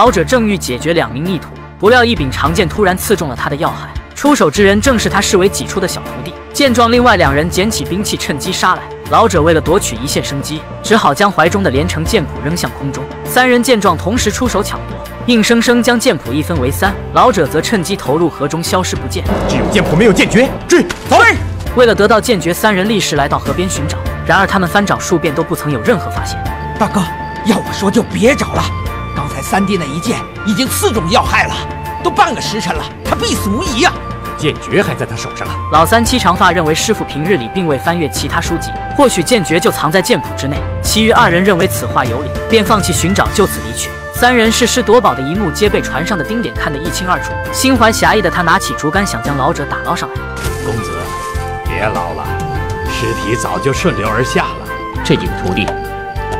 老者正欲解决两名逆徒，不料一柄长剑突然刺中了他的要害。出手之人正是他视为己出的小徒弟。见状，另外两人捡起兵器，趁机杀来。老者为了夺取一线生机，只好将怀中的连城剑谱扔向空中。三人见状，同时出手抢夺，硬生生将剑谱一分为三。老者则趁机投入河中，消失不见。只有剑谱，没有剑诀，追！走！为了得到剑诀，三人立时来到河边寻找。然而他们翻找数遍，都不曾有任何发现。大哥，要我说就别找了。刚才三弟那一剑已经刺中要害了，都半个时辰了，他必死无疑啊。剑诀还在他手上啊！老三七长发认为师傅平日里并未翻阅其他书籍，或许剑诀就藏在剑谱之内。其余二人认为此话有理，便放弃寻找，就此离去。三人是师夺宝的一幕，皆被船上的丁点看得一清二楚。心怀侠义的他拿起竹竿，想将老者打捞上来。公子，别捞了，尸体早就顺流而下了。这几个徒弟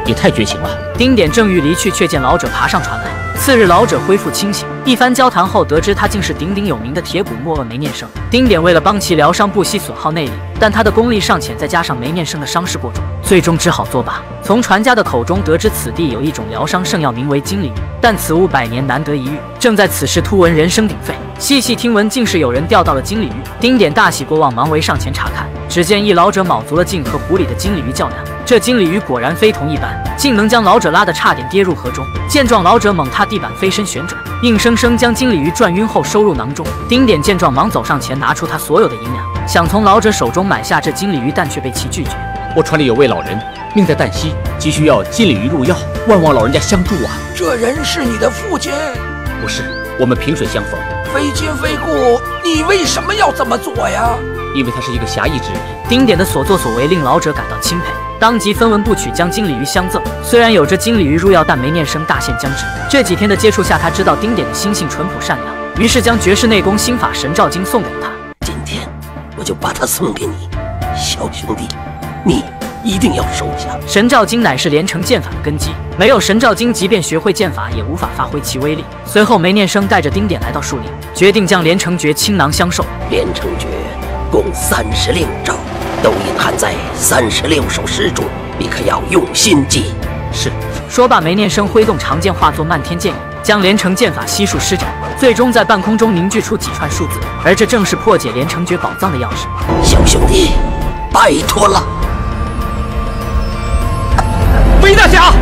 也太绝情了。丁点正欲离去，却见老者爬上船来。次日，老者恢复清醒。一番交谈后，得知他竟是鼎鼎有名的铁骨木鳄梅念生。丁点为了帮其疗伤，不惜损耗内力，但他的功力尚浅，再加上梅念生的伤势过重，最终只好作罢。从船家的口中得知，此地有一种疗伤圣药，名为金鲤鱼，但此物百年难得一遇。正在此时，突闻人声鼎沸，细细听闻，竟是有人钓到了金鲤鱼。丁点大喜过望，忙为上前查看。只见一老者卯足了劲和湖里的金鲤鱼较量，这金鲤鱼果然非同一般，竟能将老者拉得差点跌入河中。见状，老者猛踏地板，飞身旋转，硬生生将金鲤鱼转晕后收入囊中。丁点见状，忙走上前，拿出他所有的银两，想从老者手中买下这金鲤鱼，但却被其拒绝。我船里有位老人，命在旦夕，急需要金鲤鱼入药，万望老人家相助啊！这人是你的父亲？不是，我们萍水相逢，非亲非故，你为什么要这么做呀？因为他是一个侠义之人，丁点的所作所为令老者感到钦佩，当即分文不取，将金鲤鱼相赠。虽然有着金鲤鱼入药，但梅念生大限将至。这几天的接触下，他知道丁点的心性淳朴善良，于是将绝世内功心法神照经送给了他。今天我就把它送给你，小兄弟，你一定要收下。神照经乃是连城剑法的根基，没有神照经，即便学会剑法，也无法发挥其威力。随后，梅念生带着丁点来到树林，决定将连城诀倾囊相授。连城诀。共三十六招，都隐含在三十六首诗中，你可要用心记。是。说罢，梅念生挥动长剑，化作漫天剑影，将连城剑法悉数施展，最终在半空中凝聚出几串数字，而这正是破解连城诀宝藏的钥匙。小兄弟，拜托了。魏大侠。